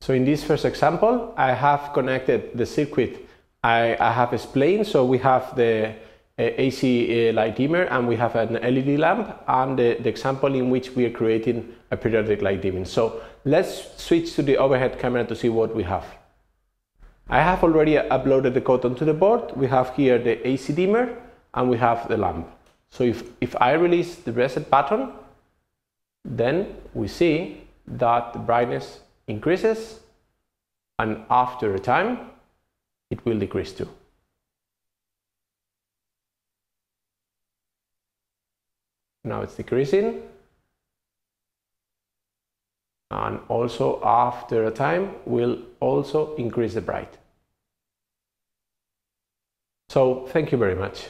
So in this first example, I have connected the circuit I, I have explained. So we have the uh, AC uh, light dimmer and we have an LED lamp and the, the, example in which we are creating a periodic light dimming. So let's switch to the overhead camera to see what we have. I have already uploaded the code onto the board. We have here the AC dimmer and we have the lamp. So if, if I release the reset button, then we see that the brightness increases and after a time it will decrease too. Now it's decreasing and also after a time will also increase the bright. So thank you very much.